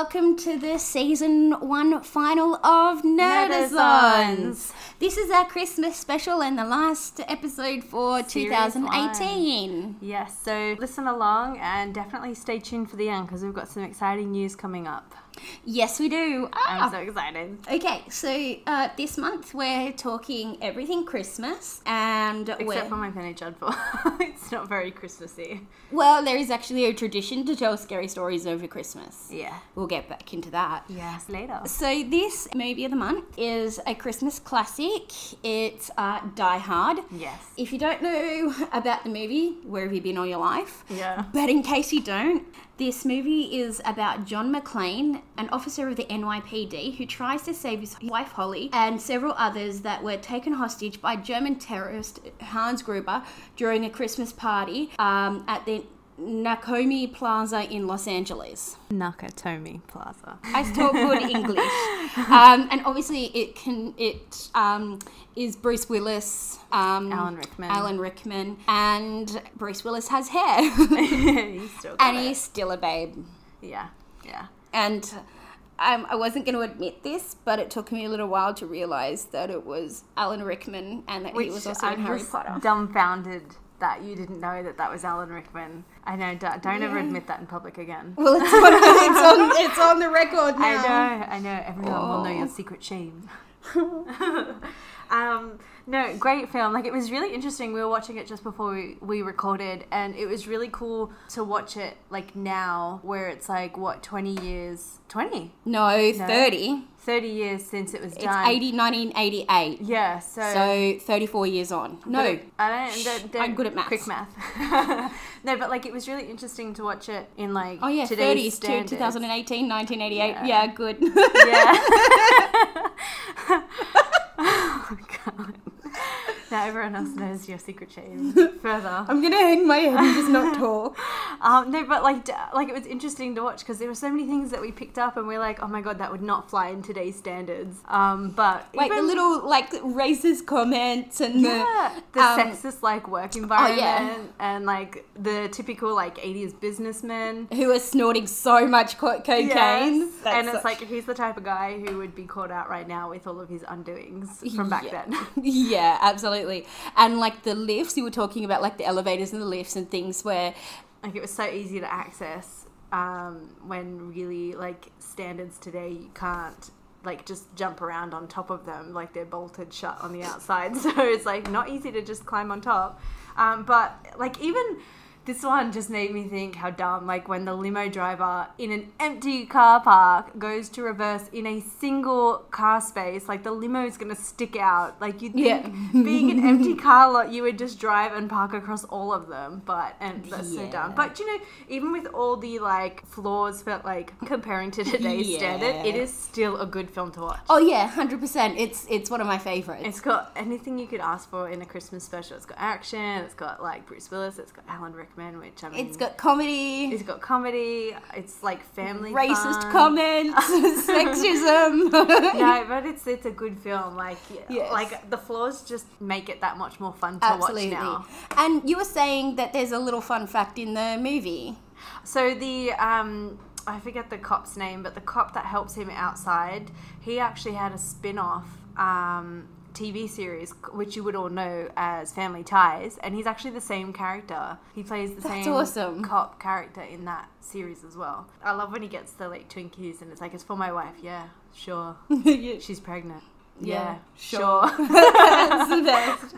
welcome to the season one final of Nerdazons. This is our Christmas special and the last episode for Series 2018. Yes, so listen along and definitely stay tuned for the end because we've got some exciting news coming up. Yes, we do. I'm Ah. so excited. Okay, so uh, this month we're talking everything Christmas, and Except for my penny dreadful. it's not very Christmassy. Well, there is actually a tradition to tell scary stories over Christmas. Yeah. We'll get back into that. Yes, later. So this movie of the month is a Christmas classic. It's uh, Die Hard. Yes. If you don't know about the movie, where have you been all your life? Yeah. But in case you don't, this movie is about John McClane, an officer of the NYPD who tries to save his wife Holly and several others that were taken hostage by German terrorist Hans Gruber during a Christmas party um, at the Nakomi Plaza in Los Angeles. Nakatomi Plaza. I talk good English, um, and obviously it can it um, is Bruce Willis, um, Alan Rickman. Alan Rickman, and Bruce Willis has hair, he's still and it. he's still a babe. Yeah. Yeah. And um, I wasn't going to admit this, but it took me a little while to realize that it was Alan Rickman and that he was also I'm in Harry Potter. dumbfounded that you didn't know that that was Alan Rickman. I know. Don't, don't ever admit that in public again. Well, it's on, it's on, it's on the record now. I know, I know. Everyone will know your Oh. secret shame. um, no, great film. Like it was really interesting. We were watching it just before we, we recorded, and it was really cool to watch it like now, where it's like what twenty years, 20, No, 30. 30 years since it was It's done. 80, 1988. Yeah. So. So 34 years on. No, I don't, Shh, don't, don't- I'm good at math. Quick math. no, but like it was really interesting to watch it in like Oh yeah, today's 30s to standards. 2018, 1988. Yeah. Yeah, good. Yeah. oh god. Now everyone else knows your secret shame further. I'm gonna hang my head and just not talk. Um, no, but like, d- like it was interesting to watch because there were so many things that we picked up, and we're like, oh my god, that would not fly in today's standards. Um, but Like the even- little like racist comments and yeah, the um, sexist like work environment, yeah. and like the typical like '80s businessmen. the who are snorting so much co- cocaine. Yes. And it's such- like he's the type of guy who would be caught out right now with all of his undoings from back Yeah. then. yeah, absolutely. And like the lifts, you were talking about like the elevators and the lifts and things where like it was so easy to access um, when really like standards today you can't like just jump around on top of them like they're bolted shut on the outside. So it's like not easy to just climb on top. Um, but like even this one just made me think how dumb like when the limo driver in an empty car park goes to reverse in a single car space like the limo is gonna stick out like you'd think Yeah. being an empty car lot you would just drive and park across all of them but and that's so dumb but you know even with all the like flaws but like comparing to today's Yeah. standard it is still a good film to watch Oh yeah, hundred percent. It's it's one of my favorites. it's got anything you could ask for in a Christmas special. It's got action. It's got like Bruce Willis. It's got Alan Rickman, which I mean, it's got comedy, it's got comedy. It's like family racist fun. comments, sexism. No, but it's it's a good film. Like Yes. like the flaws just make it that much more fun to Absolutely. watch now. And you were saying that there's a little fun fact in the movie. So the um I forget the cop's name, but the cop that helps him outside, he actually had a spin-off um TV series which you would all know as Family Ties, and he's actually the same character. He plays the That's same awesome. cop character in that series as well. I love when he gets the like Twinkies and it's like it's for my wife. Yeah, sure. She's pregnant. Yeah, sure. That's the best.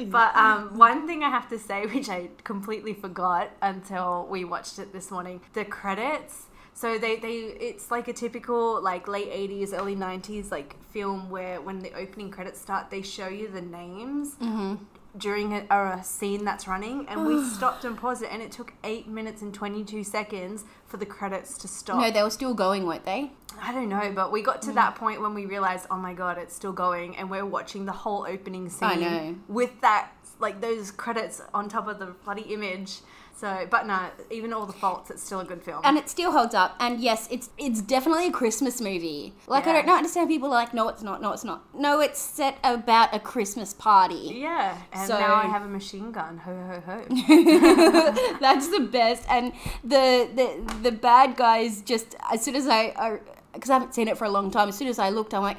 But um, one thing I have to say, which I completely forgot until we watched it this morning, the credits. So they, they it's like a typical like late eighties, early nineties like film where when the opening credits start, they show you the names mm-hmm. during a, a scene that's running, and we stopped and paused it, and it took eight minutes and twenty two seconds for the credits to stop. no, they were still going, weren't they? I don't know, but we got to that mm. point when we realized, oh my god, it's still going, and we're watching the whole opening scene I know. with that, like those credits on top of the bloody image. So, but no, even all the faults, it's still a good film. and it still holds up. And yes, it's it's definitely a Christmas movie. Like I don't not understand people are like, no, it's not, no, it's not. No, it's set about a Christmas party. yeah, and So- now I have a machine gun. Ho ho ho. That's the best. And the the the bad guys just as soon as I because I, haven't seen it for a long time. As soon as I looked, I'm like.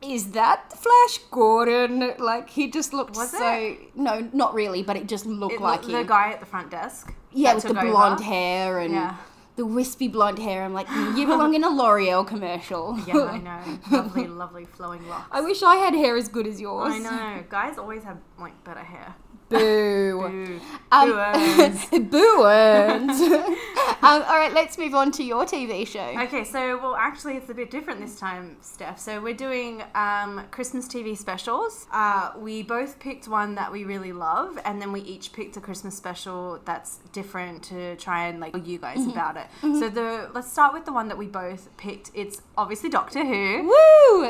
Is that Flash Gordon? Like he just looked Was so it? no, not really, but it just looked It like looked- him. the guy at the front desk. yeah, with the over. blonde hair and Yeah. the wispy blonde hair. I'm like, you belong in a L'Oreal commercial. Yeah, I know. Lovely, lovely flowing locks. I wish I had hair as good as yours. I know. Guys always have like better hair. Boo. Boo. Um, Boo earns. um, all right, let's move on to your TV show. Okay, so well, actually, it's a bit different this time, Steph. So we're doing um, Christmas TV specials. Uh, we both picked one that we really love, and then we each picked a Christmas special that's different to try and like tell you guys about it. So the let's start with the one that we both picked. It's obviously Doctor Who, Woo!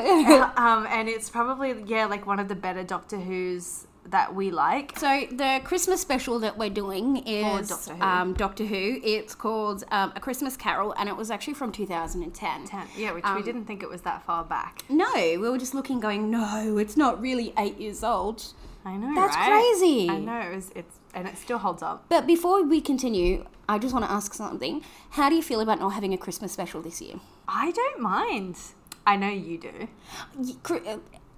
um, and it's probably yeah like one of the better Doctor Who's that we like. so the Christmas special that we're doing is Doctor Who. Um, Doctor Who. It's called um, A Christmas Carol, and it was actually from 2010. Ten- Yeah, which Um, we didn't think it was that far back. No, we were just looking, going, no, it's not really eight years old. I know, That's right? crazy. I know it was, it's and it still holds up. But before we continue, I just want to ask something. How do you feel about not having a Christmas special this year? I don't mind. I know you do. Uh,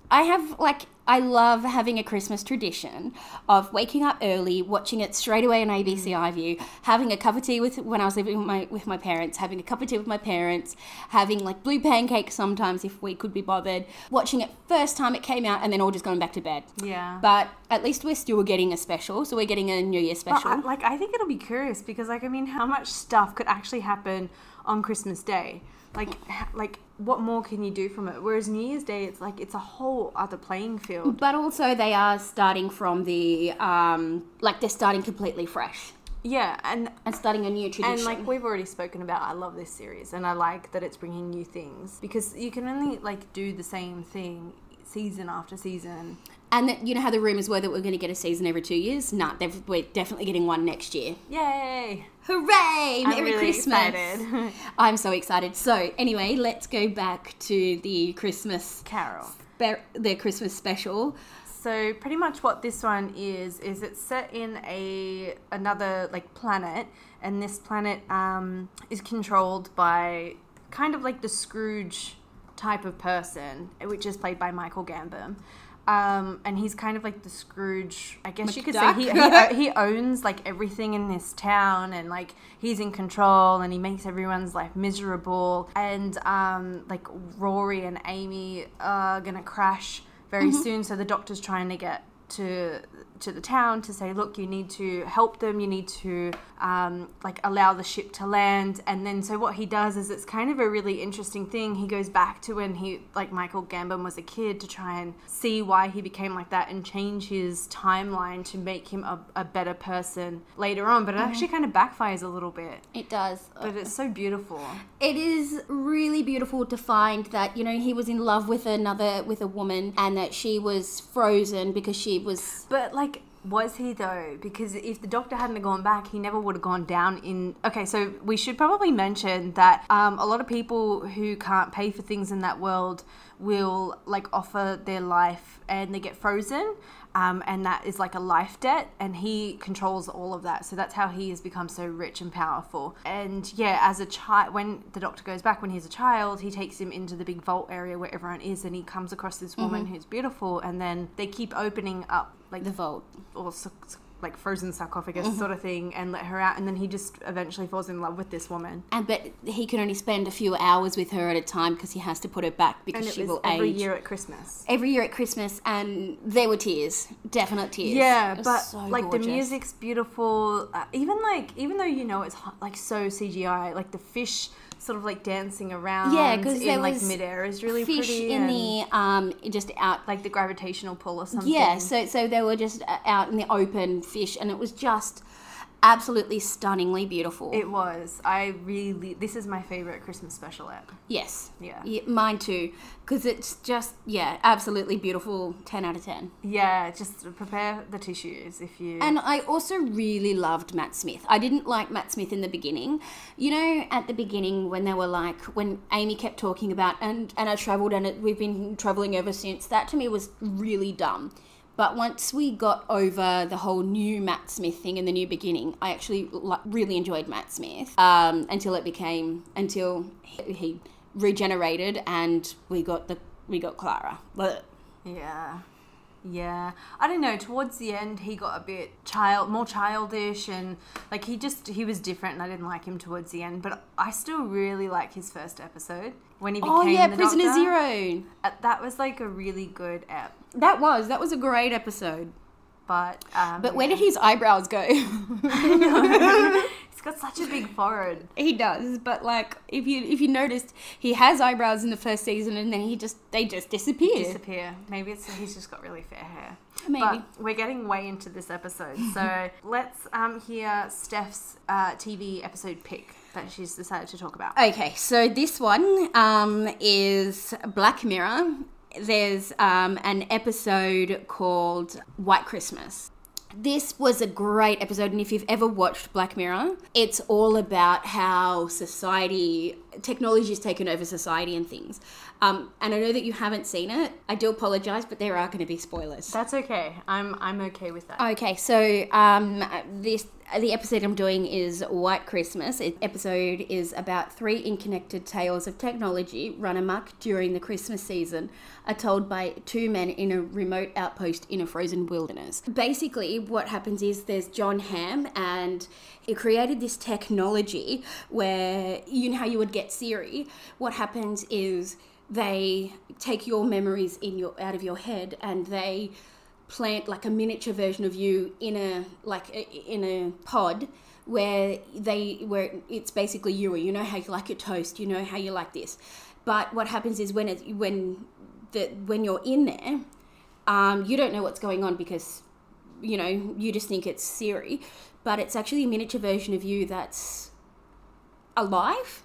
I have like I love having a Christmas tradition of waking up early, watching it straight away on ABC mm. iView, having a cup of tea with when I was living with my with my parents, having a cup of tea with my parents, having like blue pancakes sometimes if we could be bothered, watching it first time it came out, and then all just going back to bed. Yeah. But at least we're still getting a special, so we're getting a New Year special. I, like I think it'll be curious because like I mean how much stuff could actually happen on Christmas Day? Like like what more can you do from it? Whereas New Year's Day it's like it's a whole other playing field. but also they are starting from the um like they're starting completely fresh Yeah, and and starting a new tradition. and like we've already spoken about I love this series and I like that it's bringing new things because you can only like do the same thing season after season. And that you know how the rumors were that we're going to get a season every two years? Nah, they've, we're definitely getting one next year. Yay! Hooray! I'm Merry really Christmas! I'm so excited. So anyway, let's go back to the Christmas, Carol. spe- the Christmas special. So pretty much what this one is is it's set in a another like planet, and this planet um, is controlled by kind of like the Scrooge type of person, which is played by Michael Gambon. Um, and he's kind of like the Scrooge. I guess you could say he, he, he owns like everything in this town, and like he's in control, and he makes everyone's life miserable. And um, like Rory and Amy are gonna crash very soon, so the doctor's trying to get to to the town to say, look, you need to help them. You need to um, like allow the ship to land. And then so what he does is it's kind of a really interesting thing. He goes back to when he like Michael Gambon was a kid to try and see why he became like that and change his timeline to make him a, a better person later on. But it actually kind of backfires a little bit. It does. But it's so beautiful. It is really beautiful to find that you know he was in love with another with a woman and that she was frozen because she was But like, was he though? Because if the doctor hadn't gone back, he never would have gone down in. Okay, so we should probably mention that um, a lot of people who can't pay for things in that world will like offer their life and they get frozen. Um, and that is like a life debt, and he controls all of that. So that's how he has become so rich and powerful. And yeah, as a child, when the doctor goes back when he's a child, he takes him into the big vault area where everyone is, and he comes across this woman who's beautiful. And then they keep opening up like the vault. or like frozen sarcophagus Mm-hmm. sort of thing and let her out and then he just eventually falls in love with this woman And but he can only spend a few hours with her at a time because he has to put her back because she will every age. year at christmas Every year at Christmas, and there were tears, definite tears. yeah but so like gorgeous. the music's beautiful uh, even like even though you know it's like so cgi like the fish sort of like dancing around Yeah, 'cause in there like was midair is really fish pretty in the um just out. like the gravitational pull or something Yeah, so so they were just uh, out in the open fish, and it was just. Absolutely stunningly beautiful. It was. I really. This is my favorite Christmas special app. yes. Yeah. mine too. Because it's just, yeah, absolutely beautiful. 10 out of 10. Yeah, just prepare the tissues if you. And I also really loved Matt Smith. I didn't like Matt Smith in the beginning. You know, at the beginning when they were like, when Amy kept talking about, and, and I travelled and it, we've been travelling ever since, that to me was really dumb. But once we got over the whole new Matt Smith thing in the new beginning, I actually really enjoyed Matt Smith um, until it became, until he, he regenerated and we got the, we got Clara. But Yeah. Yeah. I don't know, towards the end he got a bit child more childish and like he just he was different and I didn't like him towards the end, but I still really like his first episode when he became Oh yeah, the Prisoner Doctor. Zero. Uh, That was like a really good app. That was that was a great episode. But um But where did his eyebrows go? he's got such a big forehead. he does, but like if you if you noticed, he has eyebrows in the first season, and then he just they just disappear. Disappear. Maybe it's he's just got really fair hair. Maybe. But we're getting way into this episode, so let's um hear Steph's uh, TV episode pick that she's decided to talk about. Okay, so this one um, is Black Mirror. There's um, an episode called White Christmas. This was a great episode, and if you've ever watched Black Mirror, it's all about how society, technology has taken over society and things. Um, and I know that you haven't seen it. I do apologize, but there are going to be spoilers. That's okay. I'm I'm okay with that. Okay, so um, this the episode I'm doing is White Christmas. It, episode is about three interconnected tales of technology run amok during the Christmas season, are told by two men in a remote outpost in a frozen wilderness. Basically, what happens is there's Jon Hamm, and he created this technology where you know how you would get Siri. What happens is they take your memories in your out of your head and they plant like a miniature version of you in a like a, in a pod where they where it's basically you you know how you like your toast you know how you like this. But what happens is when it when the when you're in there um, you don't know what's going on because you know you just think it's Siri but it's actually a miniature version of you that's alive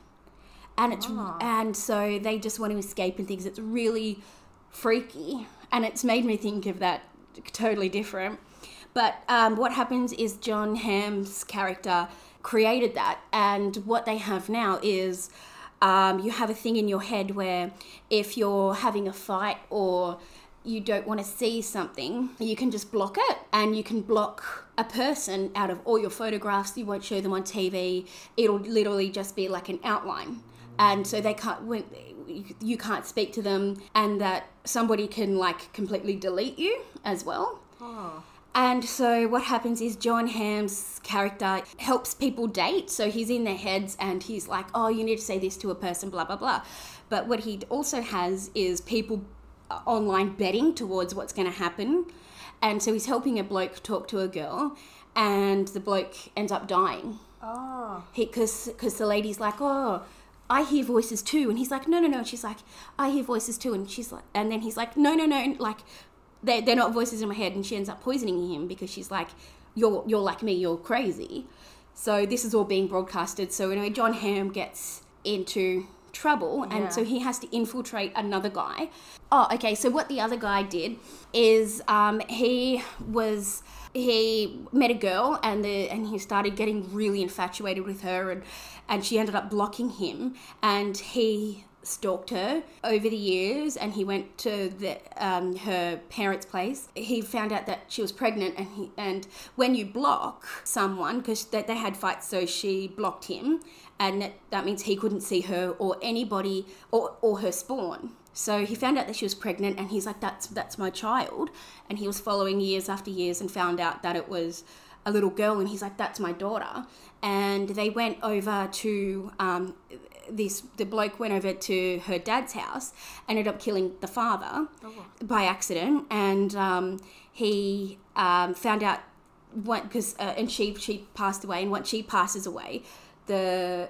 and it's Ah. and so they just want to escape and things it's really freaky and it's made me think of that totally different but um, what happens is jon hamm's character created that and what they have now is um, you have a thing in your head where if you're having a fight or you don't want to see something, you can just block it and you can block a person out of all your photographs. You won't show them on TV. It'll literally just be like an outline. And so they can't, you can't speak to them, and that somebody can like completely delete you as well. Oh. And so what happens is Jon Hamm's character helps people date. So he's in their heads and he's like, oh, you need to say this to a person, blah, blah, blah. But what he also has is people online betting towards what's going to happen. And so he's helping a bloke talk to a girl and the bloke ends up dying. Oh. Because the lady's like, oh, I hear voices too. And he's like, no, no, no. And she's like, I hear voices too. And she's like, and then he's like, no, no, no. Like, they're, they're not voices in my head. And she ends up poisoning him because she's like, you're, you're like me, you're crazy. So this is all being broadcasted. So anyway, Jon Hamm gets into trouble and so he has to infiltrate another guy. Oh, okay. So what the other guy did is um, he was he met a girl and the and he started getting really infatuated with her and and she ended up blocking him and he stalked her over the years and he went to the um, her parents place. He found out that she was pregnant and he and when you block someone because they, they had fights so she blocked him and that, that means he couldn't see her or anybody or, or her spawn so he found out that she was pregnant and he's like that's that's my child. And he was following years after years and found out that it was a little girl and he's like that's my daughter. And they went over to um, this the bloke went over to her dad's house ended up killing the father by accident. And um, he um, found out what because uh, and she she passed away. And once she passes away the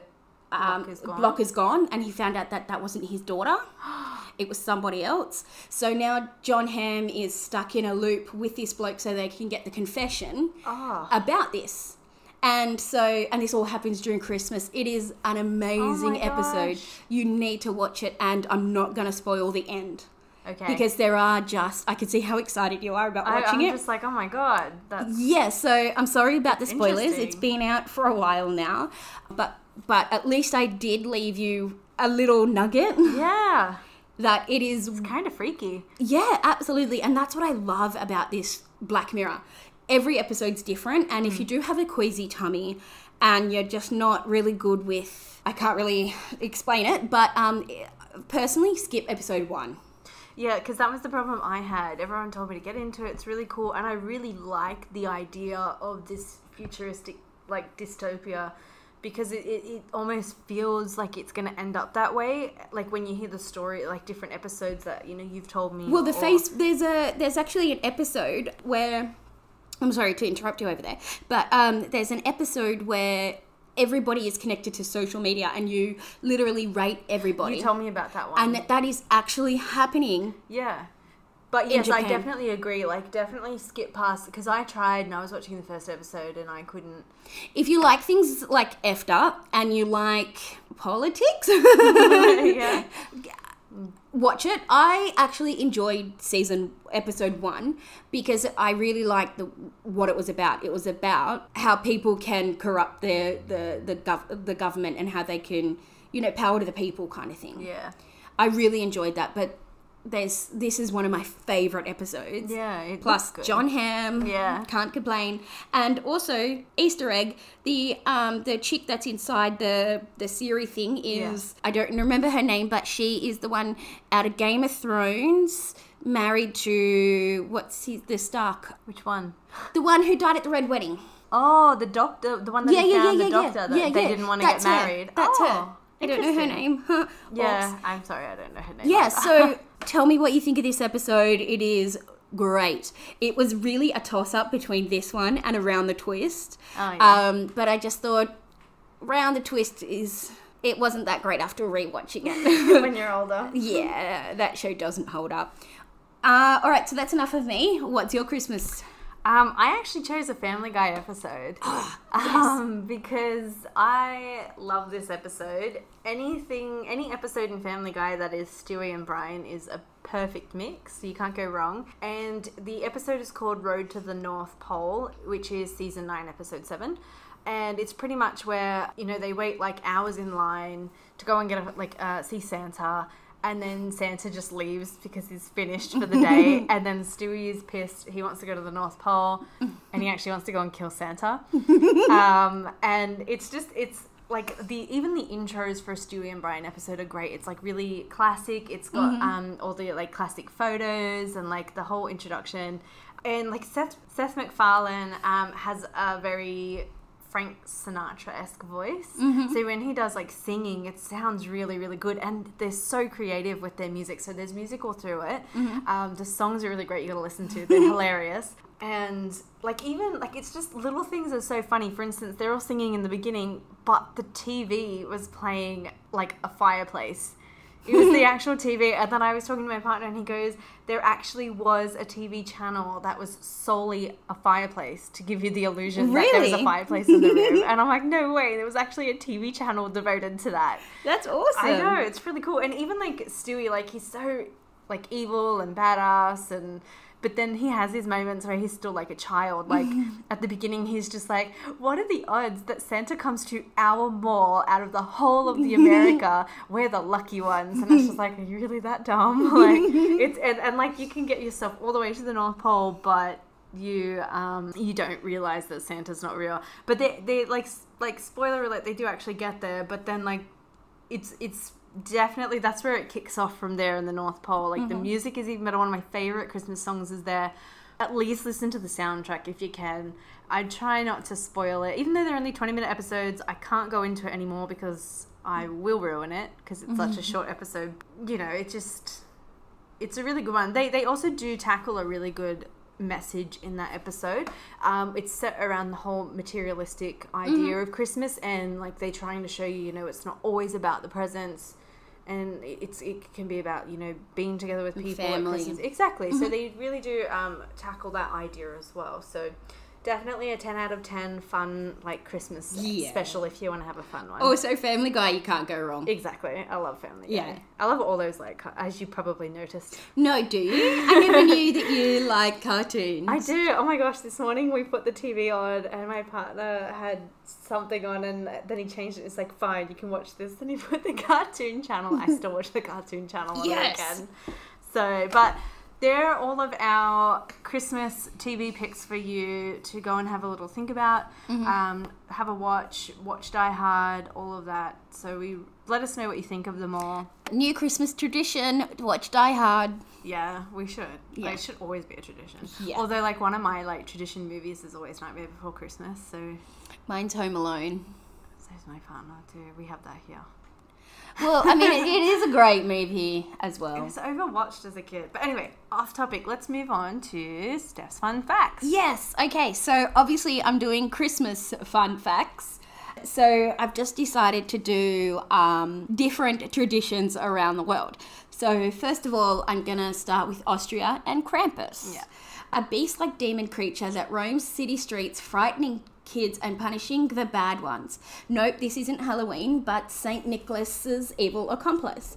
um, Block is gone. block is gone and he found out that that wasn't his daughter it was somebody else so now jon hamm is stuck in a loop with this bloke so they can get the confession Oh. about this And so, and this all happens during Christmas. It is an amazing episode. gosh. You need to watch it, and I'm not going to spoil the end Okay. because there are just, I can see how excited you are about I, watching I'm it. just like, oh my god, that's Yeah, so I'm sorry about the spoilers. It's been out for a while now, but but at least I did leave you a little nugget yeah, that it is kind of freaky. yeah, absolutely. And that's what I love about this Black Mirror. Every episode's different, and if you do have a queasy tummy and you're just not really good with I can't really explain it, but um personally skip episode 1. Yeah, because that was the problem I had. Everyone told me to get into it. It's really cool, and I really like the idea of this futuristic like dystopia because it, it, it almost feels like it's going to end up that way like when you hear the story like different episodes that you know you've told me Well, the or- face there's a there's actually an episode where I'm sorry to interrupt you over there, but um, there's an episode where everybody is connected to social media and you literally rate everybody, you told me about that one and that, that is actually happening. Yeah. But yes, I definitely agree. Like, definitely skip past because I tried and I was watching the first episode and I couldn't. If you like things like effed up and you like politics, yeah. watch it. I actually enjoyed season episode one because I really liked the what it was about. It was about how people can corrupt their the the gov- the government and how they can you know power to the people kind of thing. Yeah. I really enjoyed that, but there's this is one of my favorite episodes. Yeah. Plus. Jon Hamm, Yeah. can't complain, and also Easter egg. The um the chick that's inside the the Siri thing is I don't remember her name, but she is the one out of Game of Thrones, married to what's his, the Stark, Which one? the one who died at the Red Wedding. Oh, the doctor, the one that Yeah, yeah, found, yeah, the yeah, doctor yeah, that yeah, they yeah. didn't want to That's get her. married. That's oh, her. I don't know her name. Yeah. I'm sorry, I don't know her name. Yeah, either. so tell me what you think of this episode. It is great. It was really a toss up between this one and Around the Twist. Oh, yeah. Um, but I just thought Round the Twist is. It wasn't that great after rewatching it. when you're older. yeah, that show doesn't hold up. Uh, all right, so that's enough of me. What's your Christmas? Um, I actually chose a Family Guy episode um, because I love this episode. Anything, any episode in Family Guy that is Stewie and Brian is a perfect mix. You can't go wrong. And the episode is called Road to the North Pole, which is season nine, episode seven. And it's pretty much where you know they wait like hours in line to go and get a, like uh, see Santa, and then Santa just leaves because he's finished for the day. and then Stewie is pissed. He wants to go to the North Pole, and he actually wants to go and kill Santa. um, and it's just it's like the even the intros for Stewie and Brian episode are great. It's like really classic. It's got um, all the like classic photos and like the whole introduction. And like Seth Seth MacFarlane um, has a very Frank Sinatra esque voice. So when he does like singing, it sounds really, really good. And they're so creative with their music. So there's music all through it. Um, the songs are really great. You gotta listen to. They're hilarious. And like even like it's just little things are so funny. For instance, they're all singing in the beginning, but the TV was playing like a fireplace. It was the actual TV, and then I was talking to my partner, and he goes, "There actually was a TV channel that was solely a fireplace to give you the illusion that there was a fireplace in the room." and I'm like, "No way! There was actually a TV channel devoted to that." That's awesome. I know it's really cool, and even like Stewie, like he's so like evil and badass, and but then he has these moments where he's still like a child. Like at the beginning, he's just like, "What are the odds that Santa comes to our mall out of the whole of the America? We're the lucky ones." And it's just like, "Are you really that dumb?" Like it's and, and like you can get yourself all the way to the North Pole, but you um you don't realize that Santa's not real. But they they like like spoiler alert, they do actually get there, but then like it's it's definitely that's where it kicks off from there in the North Pole. Like the mm-hmm. music is even better. One of my favorite Christmas songs is there. At least listen to the soundtrack if you can. I try not to spoil it, even though they're only twenty minute episodes. I can't go into it anymore because I will ruin it because it's such a mm-hmm. short episode. You know, it just it's a really good one. They they also do tackle a really good message in that episode. Um, it's set around the whole materialistic mm-hmm. idea of Christmas and like they trying to show you, you know, it's not always about the presents. And it's it can be about you know being together with people family. Exactly. So they really do um, tackle that idea as well. So Definitely a 10 out of 10 fun, like Christmas Yeah. special if you want to have a fun one. Also, Family Guy, you can't go wrong. Exactly. I love Family Guy. Yeah. I love all those, like, as you probably noticed. No, do you? I never knew that you like cartoons. I do. Oh my gosh, this morning we put the TV on and my partner had something on and then he changed it. It's like, fine, you can watch this. Then he put the cartoon channel. I still watch the cartoon channel on Yes. the weekend. So, but there are all of our Christmas TV picks for you to go and have a little think about. Um, have a watch, watch Die Hard, all of that. So we let us know what you think of them all. New Christmas tradition, watch Die Hard. Yeah, we should. Yeah. Like, it should always be a tradition. Yeah. Although, like, one of my like tradition movies is always Nightmare Before Christmas. So, Mine's Home Alone. so's my partner too. We have that here. Well, I mean, it, it is a great movie as well. It was overwatched as a kid. But anyway, off topic. Let's move on to Steph's fun facts. Yes, okay, so obviously I'm doing Christmas fun facts. So I've just decided to do um, different traditions around the world. So, first of all, I'm gonna start with Austria and Krampus. Yeah. A beast like demon creature that roams city streets, frightening kids and punishing the bad ones. Nope, this isn't Halloween, but St. Nicholas's evil accomplice.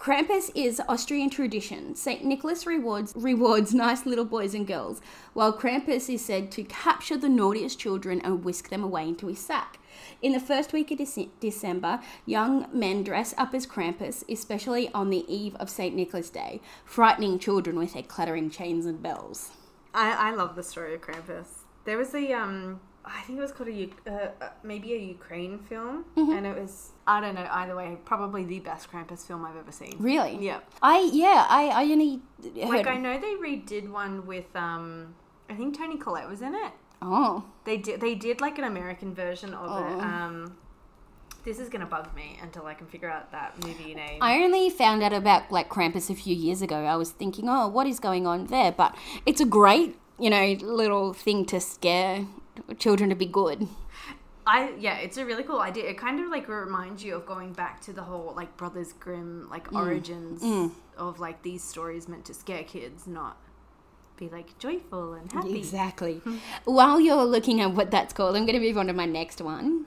Krampus is Austrian tradition. St. Nicholas rewards rewards nice little boys and girls, while Krampus is said to capture the naughtiest children and whisk them away into his sack. In the first week of Dece- December, young men dress up as Krampus, especially on the eve of St. Nicholas Day, frightening children with their clattering chains and bells. I, I love the story of Krampus. There was a um, I think it was called a uh, uh, maybe a Ukraine film, Mm-hmm. and it was I don't know either way probably the best Krampus film I've ever seen. Really? Yeah. I yeah, I, I only. Like I know they redid one with um, I think Toni Collette was in it. oh, They did they did like an American version of it. Oh. Um, this is gonna bug me until I can figure out that movie name. I only found out about like Krampus a few years ago. I was thinking, oh, what is going on there? But it's a great, you know, little thing to scare children to be good. I yeah, it's a really cool idea. It kind of like reminds you of going back to the whole like Brothers Grimm like mm. origins mm. of like these stories meant to scare kids, not be like joyful and happy. Exactly. While you're looking at what that's called, I'm going to move on to my next one,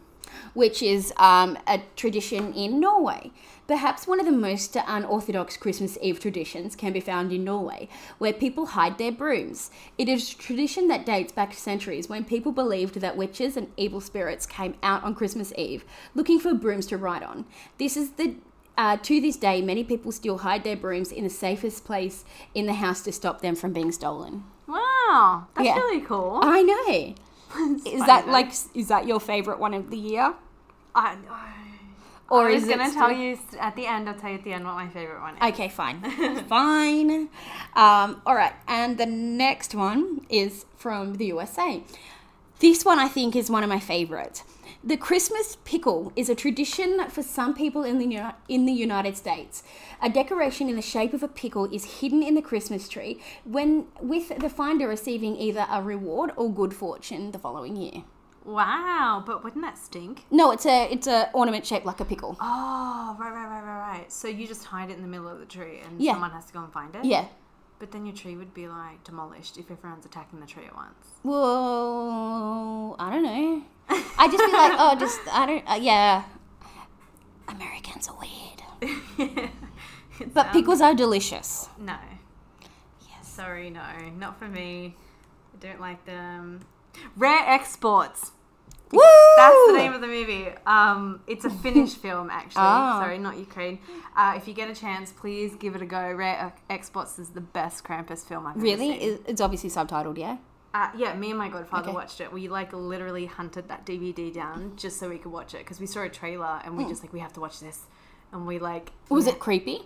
which is um, a tradition in Norway. Perhaps one of the most unorthodox Christmas Eve traditions can be found in Norway, where people hide their brooms. It is a tradition that dates back centuries when people believed that witches and evil spirits came out on Christmas Eve looking for brooms to ride on. This is the uh, to this day, many people still hide their brooms in the safest place in the house to stop them from being stolen. Wow, that's Yeah. really cool. I know. Is that like is that your favorite one of the year? I, Or I is gonna still- tell you at the end. I'll tell you at the end what my favorite one is. Okay, fine. fine. Um, all right, and the next one is from the USA. This one I think is one of my favorites. The Christmas pickle is a tradition for some people in the in the United States. A decoration in the shape of a pickle is hidden in the Christmas tree when with the finder receiving either a reward or good fortune the following year. Wow, but wouldn't that stink? No, it's a it's a ornament shaped like a pickle. Oh, right, right, right, right, right. So you just hide it in the middle of the tree, and Yeah. someone has to go and find it. Yeah. But then your tree would be like demolished if everyone's attacking the tree at once. Well, I don't know. I just feel like, oh, just I don't. Uh, yeah, Americans are weird, It but sounds- pickles are delicious. No. Yes. Sorry, no, not for me. I don't like them. Rare exports. Woo! That's the name of the movie. Um, it's a Finnish film, actually. Ah. Sorry, not Ukraine. Uh, if you get a chance, please give it a go. Rare Exports is the best Krampus film I've Really, ever seen. It- it's obviously subtitled. Yeah. Uh, yeah, me and my godfather Okay. watched it. We like literally hunted that DVD down just so we could watch it because we saw a trailer and we just like we have to watch this, and we like. Was it creepy?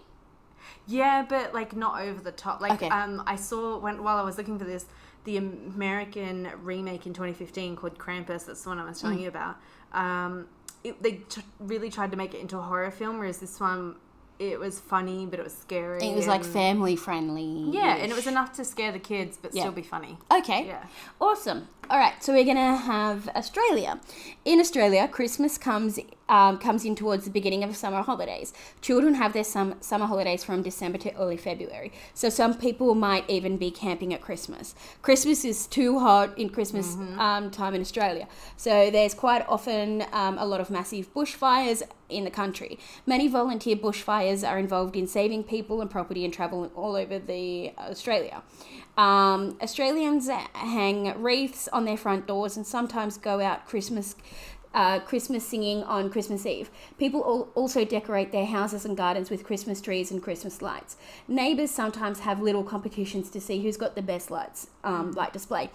yeah, but like not over the top. Like Okay. um, I saw when while I was looking for this, the American remake in 2015 called Krampus. That's the one I was Mm. telling you about. Um, it, they t- really tried to make it into a horror film, whereas this one it was funny but it was scary. It was like family friendly. yeah, and it was enough to scare the kids but Yeah. still be funny. Okay. Yeah. Awesome. All right, so we're gonna have Australia. In Australia, Christmas comes um, comes in towards the beginning of summer holidays. Children have their sum, summer holidays from December to early February. So some people might even be camping at Christmas. Christmas is too hot in Christmas um, time in Australia. So there's quite often um, a lot of massive bushfires in the country. Many volunteer bushfires are involved in saving people and property and travel all over the Australia. Um, Australians hang wreaths on their front doors and sometimes go out Christmas. Uh, Christmas singing on Christmas Eve. People al- also decorate their houses and gardens with Christmas trees and Christmas lights. Neighbours sometimes have little competitions to see who's got the best lights, um, light display.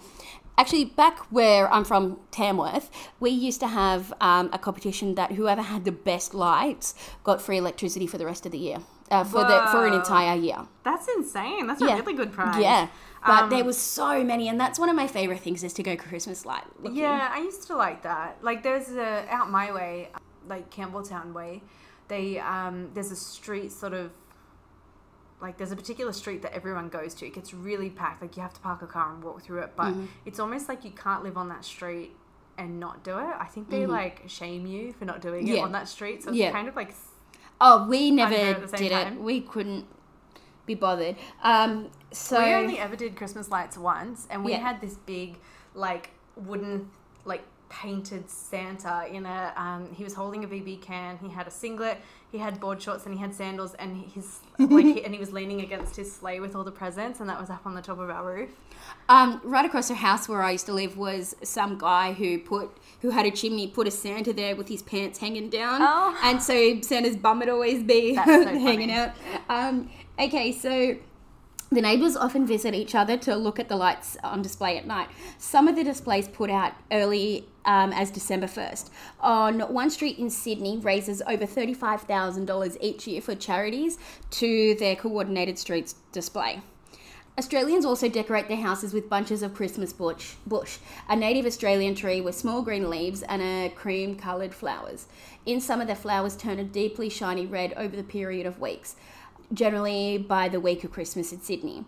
Actually, back where I'm from, Tamworth, we used to have um, a competition that whoever had the best lights got free electricity for the rest of the year, uh, for the for an entire year. That's insane. That's Yeah. a really good prize. Yeah, but Um, there was so many, and that's one of my favorite things is to go Christmas light. looking. Yeah, I used to like that. Like there's a out my way, like Campbelltown way. They um there's a street sort of like there's a particular street that everyone goes to. It gets really packed. Like you have to park a car and walk through it, but Mhm. it's almost like you can't live on that street and not do it. I think they Mhm. like shame you for not doing it on that street. So it's Yeah. kind of like Oh, we never Under at the same did it. We couldn't be bothered. Um, so we only ever did Christmas lights once, and we Yeah. had this big, like wooden, like painted Santa in a. Um, he was holding a VB can. He had a singlet. He had board shorts and he had sandals, and his like, he, and he was leaning against his sleigh with all the presents, and that was up on the top of our roof. Um, right across the house where I used to live was some guy who put who had a chimney, put a Santa there with his pants hanging down, Oh. and so Santa's bum would always be so hanging out. Um, okay, so. The neighbours often visit each other to look at the lights on display at night. Some of the displays put out early um, as December 1st. On one street in Sydney raises over $35,000 each year for charities to their coordinated streets display. Australians also decorate their houses with bunches of Christmas bush, bush, a native Australian tree with small green leaves and a cream coloured flowers. In summer, the flowers turn a deeply shiny red over the period of weeks, generally by the week of Christmas in Sydney.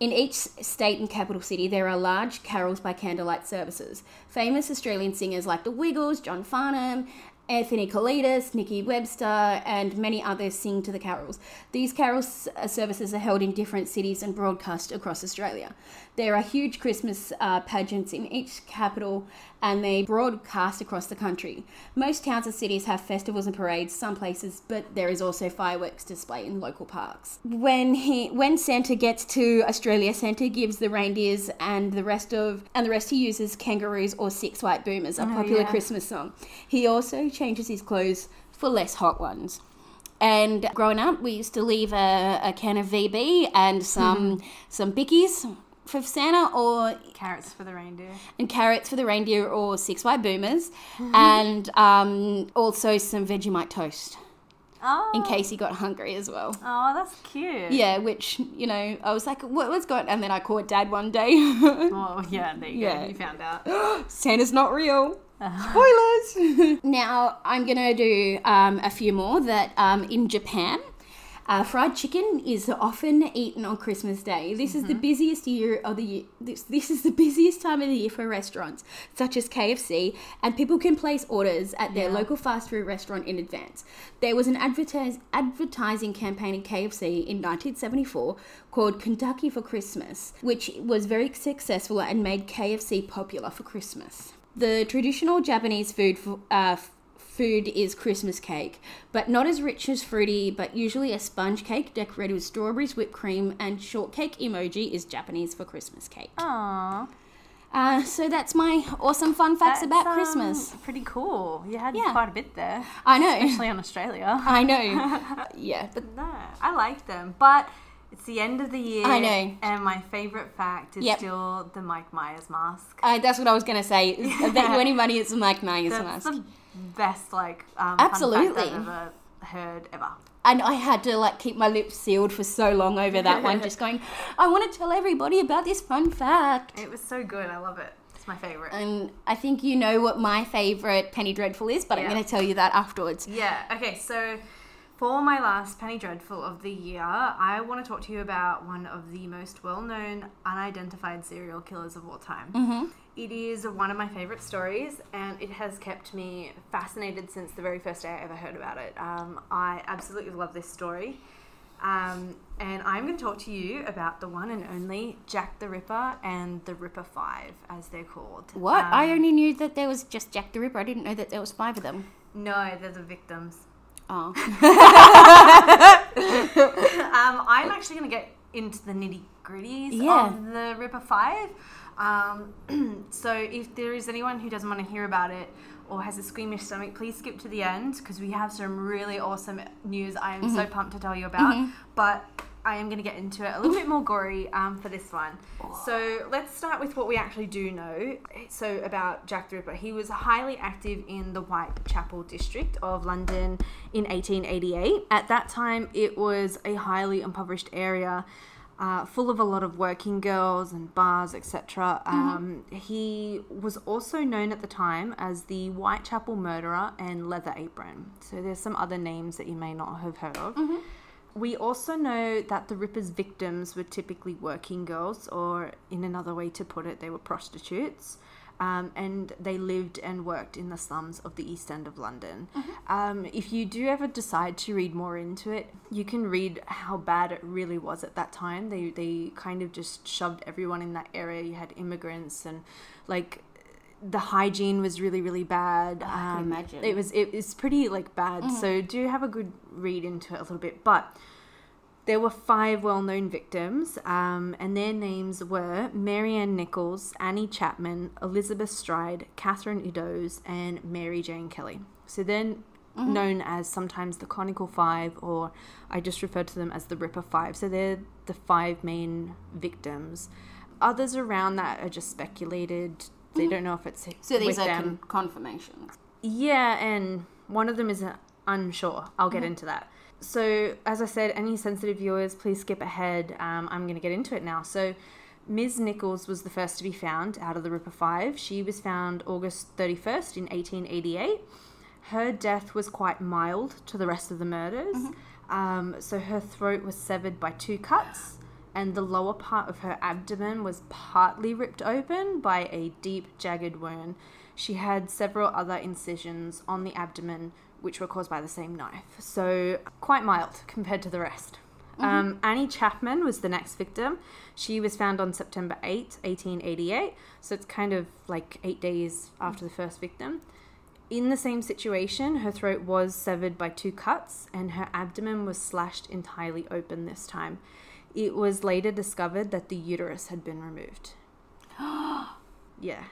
In each state and capital city, there are large carols by candlelight services. Famous Australian singers like The Wiggles, John Farnham, Anthony Colitas, Nikki Webster, and many others sing to the carols. These carol uh, services are held in different cities and broadcast across Australia. There are huge Christmas uh, pageants in each capital and they broadcast across the country. Most towns and cities have festivals and parades, some places, but there is also fireworks display in local parks. When he when Santa gets to Australia, Santa gives the reindeers and the rest of and the rest he uses kangaroos or six white boomers, a oh, popular yeah. Christmas song. He also changes his clothes for less hot ones. And growing up, we used to leave a, a can of VB and some hmm. some bickies for Santa, or Carrots for the reindeer. and carrots for the reindeer, or six white boomers, and um, also some Vegemite toast Oh, in case he got hungry as well. Oh, that's cute. Yeah, which you know, I was like, what, "What's going?" And then I caught Dad one day. Oh, yeah. There you Yeah. go. You found out. Santa's not real. Spoilers. now I'm gonna do um, a few more that um, in Japan. Uh, fried chicken is often eaten on Christmas Day. This is the busiest year of the year. This, this is the busiest time of the year for restaurants such as KFC, and people can place orders at their Yeah. local fast food restaurant in advance. There was an advertise, advertising campaign in KFC in 1974 called Kentucky for Christmas, which was very successful and made KFC popular for Christmas. The traditional Japanese food for, uh, food is Christmas cake, but not as rich as fruity, but usually a sponge cake decorated with strawberries, whipped cream, and shortcake emoji is Japanese for Christmas cake. Aww. Uh, so that's my awesome fun facts about That's, um, Christmas. Pretty cool. You had Yeah. quite a bit there, I know. especially on Australia. I know. yeah, but No, I like them, but it's the end of the year. I know. And my favorite fact is Yep. still the Mike Myers mask. uh, that's what I was going to say. I bet you any money it's Mike Myers That's mask. the best, like, um, Absolutely. Fun fact I've ever heard ever. And I had to like keep my lips sealed for so long over that one, just going, I want to tell everybody about this fun fact. It was so good. I love it. It's my favorite. And I think you know what my favorite Penny Dreadful is, but I'm going to tell you that afterwards. Yeah. Okay. So For my last Penny Dreadful of the year, I want to talk to you about one of the most well known unidentified serial killers of all time. Mm-hmm. It is one of my favorite stories, and it has kept me fascinated since the very first day I ever heard about it. Um, I absolutely love this story. Um, and I'm going to talk to you about the one and only Jack the Ripper and the Ripper Five, as they're called. What? Um, I only knew that there was just Jack the Ripper. I didn't know that there was five of them. No, they're the victims. Oh. um, I'm actually going to get into the nitty gritties Yeah. of the Ripper Five. Um, so if there is anyone who doesn't want to hear about it or has a squeamish stomach, please skip to the end because we have some really awesome news I am so pumped to tell you about. But I am going to get into it a little bit more gory um, for this one. So let's start with what we actually do know. So about Jack the Ripper, he was highly active in the Whitechapel district of London in 1888. At that time, it was a highly impoverished area. Uh, full of a lot of working girls and bars, etc. Um, he was also known at the time as the Whitechapel murderer and Leather Apron. So there's some other names that you may not have heard of. We also know that the Ripper's victims were typically working girls, or in another way to put it, they were prostitutes. Um, and they lived and worked in the slums of the East End of London. Um, if you do ever decide to read more into it, you can read how bad it really was at that time. They they kind of just shoved everyone in that area. You had immigrants and like the hygiene was really really bad. Um, I can imagine. It was it was pretty like bad. So do have a good read into it a little bit, but. There were five well known victims, um, and their names were Mary Ann Nichols, Annie Chapman, Elizabeth Stride, Catherine Eddowes, and Mary Jane Kelly. So they're known as sometimes the Conical Five, or I just refer to them as the Ripper Five. So they're the five main victims. Others around that are just speculated. They don't know if it's So these are con- confirmations. Yeah, and one of them is uh, unsure. I'll get into that. So, as I said, any sensitive viewers, please skip ahead. Um, I'm going to get into it now. So, Ms. Nichols was the first to be found out of the Ripper Five. She was found August 31st in 1888. Her death was quite mild to the rest of the murders. Um, so, her throat was severed by two cuts, and the lower part of her abdomen was partly ripped open by a deep, jagged wound. She had several other incisions on the abdomen, which were caused by the same knife. So, quite mild compared to the rest. Um, Annie Chapman was the next victim. She was found on September 8, 1888. So, it's kind of like eight days after the first victim. In the same situation, her throat was severed by two cuts and her abdomen was slashed entirely open this time. It was later discovered that the uterus had been removed. yeah.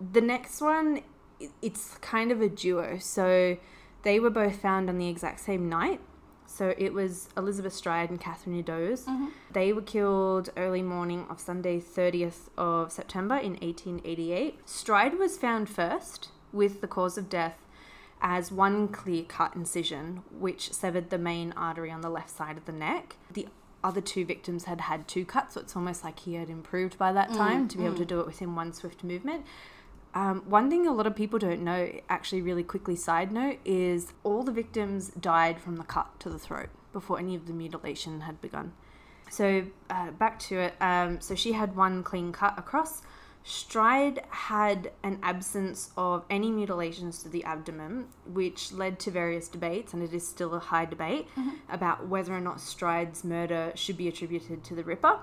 The next one, it's kind of a duo. So they were both found on the exact same night. So it was Elizabeth Stride and Catherine Eddowes. Mm-hmm. They were killed early morning of Sunday, 30th of September in 1888. Stride was found first with the cause of death as one clear cut incision, which severed the main artery on the left side of the neck. The other two victims had had two cuts, so it's almost like he had improved by that mm, time to be able to mm. do it within one swift movement. Um, one thing a lot of people don't know, actually, really quickly, side note, is all the victims died from the cut to the throat before any of the mutilation had begun. So, uh, back to it. Um, so, she had one clean cut across. Stride had an absence of any mutilations to the abdomen, which led to various debates, and it is still a high debate about whether or not Stride's murder should be attributed to the Ripper.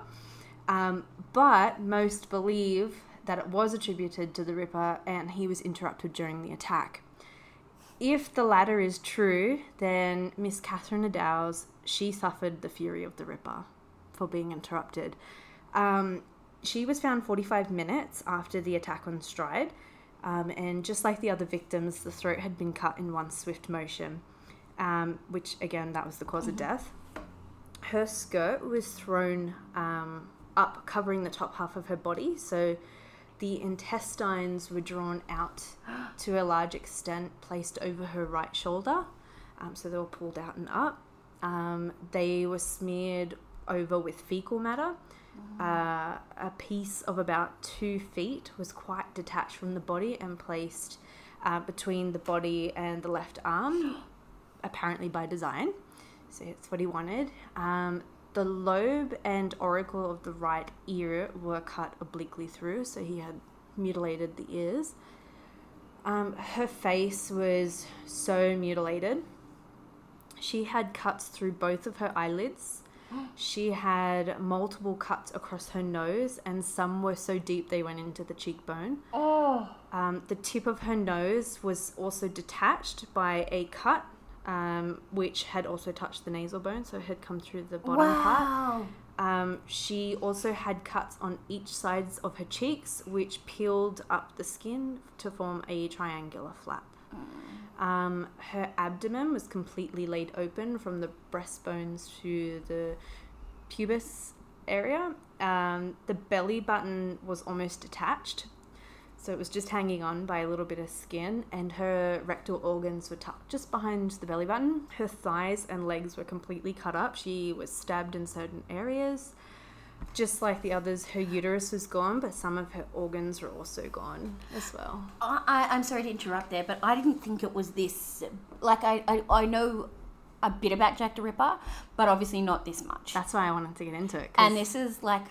Um, but most believe that it was attributed to the Ripper and he was interrupted during the attack. If the latter is true, then Miss Catherine Eddowes, she suffered the fury of the Ripper for being interrupted. Um, she was found 45 minutes after the attack on Stride, um, and just like the other victims, the throat had been cut in one swift motion, um, which again, that was the because of death. Her skirt was thrown um, up, covering the top half of her body, so the intestines were drawn out to a large extent, placed over her right shoulder. Um, so they were pulled out and up. Um, they were smeared over with fecal matter. Uh, a piece of about two feet was quite detached from the body and placed uh, between the body and the left arm. apparently by design. So that's what he wanted. Um, the lobe and auricle of the right ear were cut obliquely through, so he had mutilated the ears. Um, her face was so mutilated. She had cuts through both of her eyelids. She had multiple cuts across her nose, and some were so deep they went into the cheekbone. Oh. Um, the tip of her nose was also detached by a cut, um, which had also touched the nasal bone, so it had come through the bottom part. Um, she also had cuts on each sides of her cheeks, which peeled up the skin to form a triangular flap. Um, her abdomen was completely laid open from the breastbones to the pubis area. Um, the belly button was almost detached, so it was just hanging on by a little bit of skin, and her rectal organs were tucked just behind the belly button. Her thighs and legs were completely cut up. She was stabbed in certain areas. Just like the others, her uterus was gone, but some of her organs were also gone as well. I, I, I'm sorry to interrupt there, but I didn't think it was this. Like, I, I, I know a bit about Jack the Ripper, but obviously not this much. That's why I wanted to get into it. And this is like,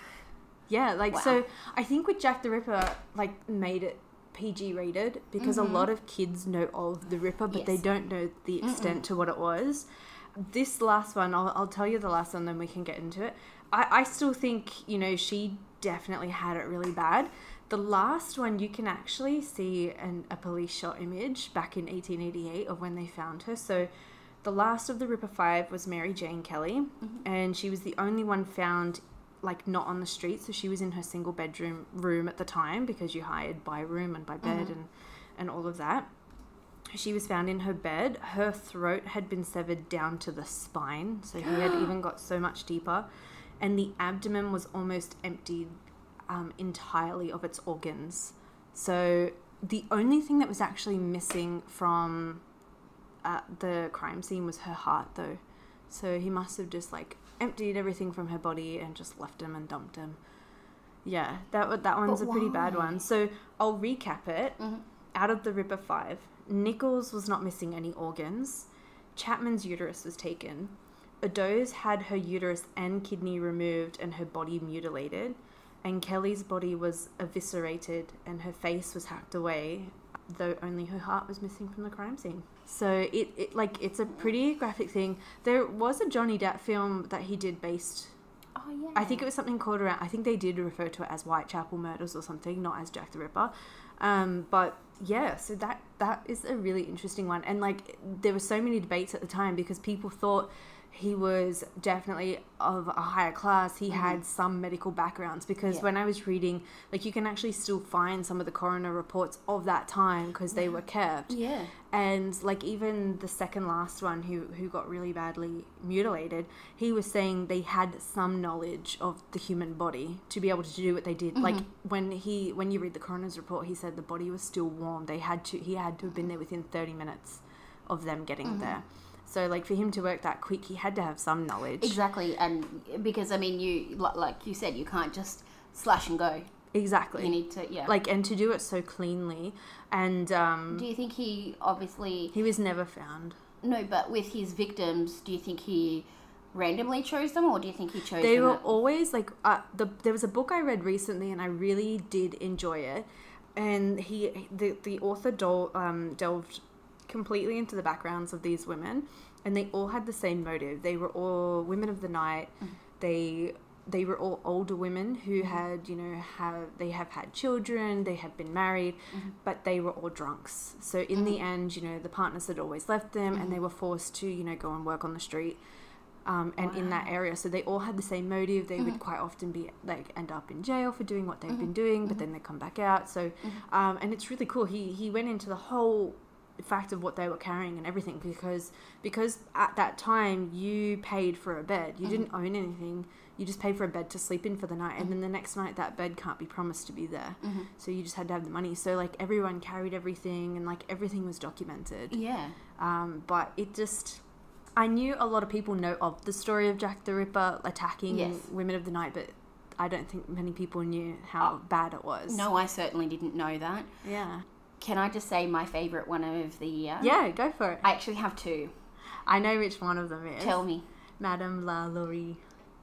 Yeah, like Wow. so I think with Jack the Ripper like made it PG rated because a mm-hmm. lot of kids know of the Ripper but they don't know the extent to what it was. This last one, I'll, I'll tell you the last one, then we can get into it. I, I still think, you know, she definitely had it really bad. The last one, you can actually see an, a police shot image back in 1888 of when they found her. So the last of the Ripper Five was Mary Jane Kelly, mm-hmm. and she was the only one found like not on the street. So she was in her single bedroom room at the time because you hired by room and by bed and and all of that. She was found in her bed. Her throat had been severed down to the spine, so he had even got so much deeper, and the abdomen was almost emptied um, entirely of its organs. So the only thing that was actually missing from uh, the crime scene was her heart, though. So he must have just like emptied everything from her body and just left him and dumped him. Yeah, that that one's But a pretty bad one. So I'll recap it. Mm-hmm. Out of the Ripper Five, Nichols was not missing any organs. Chapman's uterus was taken. Eddowes's had her uterus and kidney removed and her body mutilated. And Kelly's body was eviscerated and her face was hacked away, though only her heart was missing from the crime scene. So it, it like it's a pretty graphic thing. There was a Johnny Depp film that he did based oh yeah. I think it was something called around. I think they did refer to it as Whitechapel Murders or something, not as Jack the Ripper. Um, but yeah, so that that is a really interesting one, and like there were so many debates at the time because people thought he was definitely of a higher class. He mm-hmm. had some medical backgrounds because Yeah. when I was reading, like you can actually still find some of the coroner reports of that time because they were kept. Yeah. and like even the second last one who who got really badly mutilated he was saying they had some knowledge of the human body to be able to do what they did. Like mm-hmm. when he when you read the coroner's report he said the body was still warm. They had to he had to have been there within 30 minutes of them getting mm-hmm. there so like for him to work that quick he had to have some knowledge Exactly, and because I mean, you like you said, you can't just slash and go. exactly You need to, yeah. like and to do it so cleanly and um do you think he obviously he was never found no? But with his victims, do you think he randomly chose them, or do you think he chose they were at- always like uh, the there was a book I read recently and I really did enjoy it and he the the author dol, um, delved completely into the backgrounds of these women and they all had the same motive. They were all women of the night. Mm-hmm. They they were all older women who mm-hmm. had you know have they have had children they had been married mm-hmm. but they were all drunks. So in the end you know the partners had always left them and they were forced to you know go and work on the street um, and in that area. So they all had the same motive. They would quite often be like end up in jail for doing what they've been doing, but then they come back out. So, um, and it's really cool. He he went into the whole fact of what they were carrying and everything because because at that time you paid for a bed. You mm-hmm. didn't own anything. You just paid for a bed to sleep in for the night, and then the mm-hmm. next night that bed can't be promised to be there. Mm-hmm. So you just had to have the money. So like everyone carried everything, and like everything was documented. yeah. Um, but it just, I knew a lot of people know of the story of Jack the Ripper attacking Yes. women of the night, but I don't think many people knew how oh, bad it was. No, I certainly didn't know that. Yeah. Can I just say my favorite one of the year? Yeah, go for it. I actually have two. I know which one of them is. Tell me. Madame LaLaurie.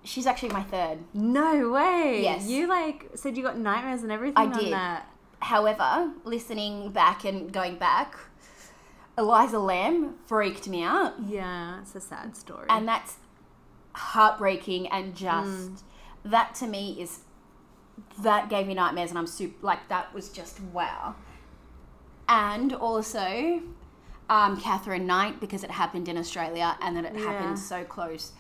She's actually my third. No way. Yes. You like said you got nightmares and everything I did. that. However, listening back and going back, Elisa Lam freaked me out. Yeah, it's a sad story. And that's heartbreaking and just mm. that to me is that gave me nightmares and I'm super like that was just wow. And also um, Katherine Knight because it happened in Australia and that it Yeah. happened so close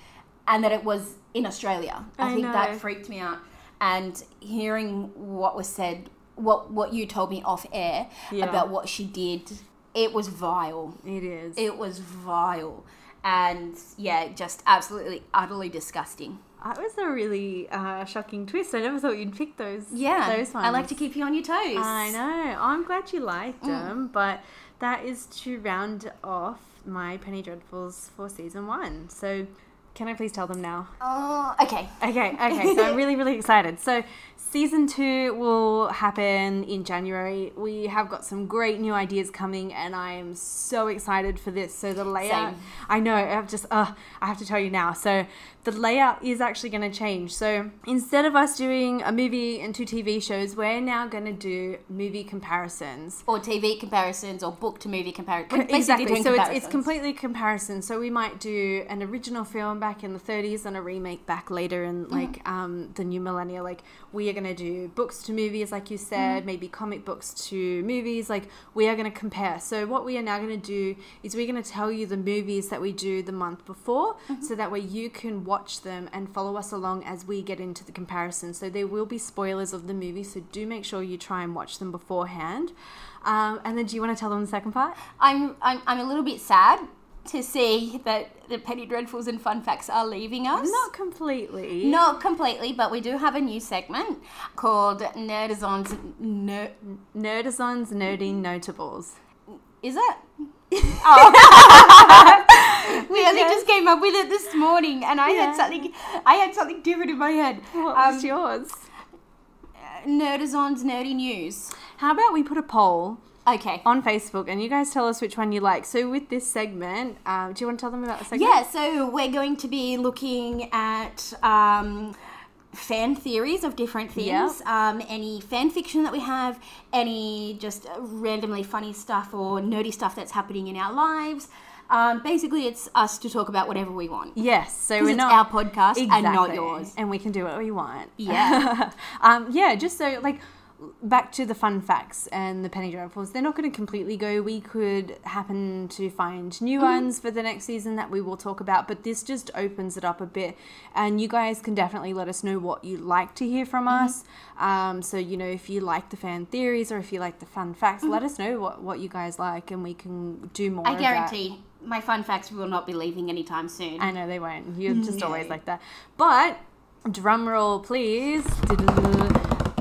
and that it was in Australia. I, I think that freaked me out. And hearing what was said, what what you told me off air Yeah. about what she did, it was vile. it is. It was vile. And yeah, just absolutely, utterly disgusting. That was a really uh, shocking twist. I never thought you'd pick those. Yeah. those ones. I like to keep you on your toes. I know. I'm glad you liked Mm. them, but that is to round off my Penny Dreadfuls for season one. So, can I please tell them now? Oh, okay. Okay, okay. So I'm really, really excited. So season two will happen in January. We have got some great new ideas coming, and I am so excited for this. So the layout, Same. I know. I've just, uh, I have to tell you now. So the layout is actually going to change. So instead of us doing a movie and two TV shows, we're now going to do movie comparisons. Or TV comparisons or book to movie comparisons. Exactly. So it's, it's completely comparison. So we might do an original film back in the 30s and a remake back later in like um, the new millennia. Like we are going to do books to movies, like you said, maybe comic books to movies. Like we are going to compare. So what we are now going to do is we're going to tell you the movies that we do the month before, so that way you can watch them and follow us along as we get into the comparison. So there will be spoilers of the movie. So do make sure you try and watch them beforehand. Um, and then do you want to tell them the second part? I'm, I'm, I'm a little bit sad to see that the Penny Dreadfuls and Fun Facts are leaving us. Not completely. Not completely, but we do have a new segment called Nerdazon's Ner- Nerdazons, nerdy notables. Is it? oh. we only just came up with it this morning, and I Yeah. had something. I had something different in my head. What Um, was yours? Nerdazon's nerdy news. How about we put a poll Okay. on Facebook and you guys tell us which one you like. So with this segment, um, do you want to tell them about the segment? Yeah, so we're going to be looking at um, fan theories of different things. Um, any fan fiction that we have, any just randomly funny stuff or nerdy stuff that's happening in our lives. Um, basically, it's us to talk about whatever we want. Yes. so we're it's not our podcast and not yours. and we can do what we want. Yeah. um, yeah. Just so like. Back to the fun facts and the penny dreadfuls. They're not going to completely go. We could happen to find new Mm-hmm. ones for the next season that we will talk about, but this just opens it up a bit. And you guys can definitely let us know what you like to hear from Mm-hmm. us. Um, so you know if you like the fan theories or if you like the fun facts, let us know what what you guys like, and we can do more. Mm-hmm. I of that. guarantee my fun facts will not be leaving anytime soon. I know they won't. You're just No. always like that. But drum roll, please.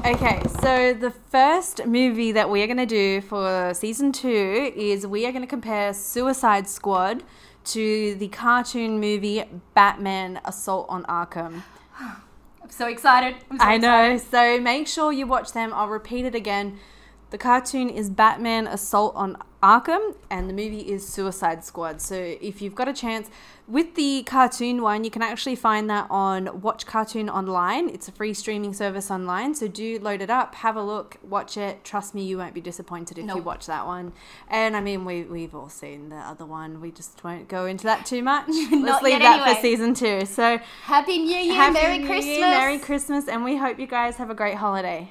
Okay, so the first movie that we are going to do for season two is we are going to compare Suicide Squad to the cartoon movie Batman Assault on Arkham. I'm so excited. I'm so I know. So make sure you watch them. I'll repeat it again. The cartoon is Batman Assault on Arkham, and the movie is Suicide Squad. So if you've got a chance, with the cartoon one, you can actually find that on Watch Cartoon Online. It's a free streaming service online. So do load it up, have a look, watch it. Trust me, you won't be disappointed if you watch that one. And I mean, we, we've all seen the other one. We just won't go into that too much. Let's leave that for season two. So Happy New Year, Happy Merry New Christmas. Year, Merry Christmas, and we hope you guys have a great holiday.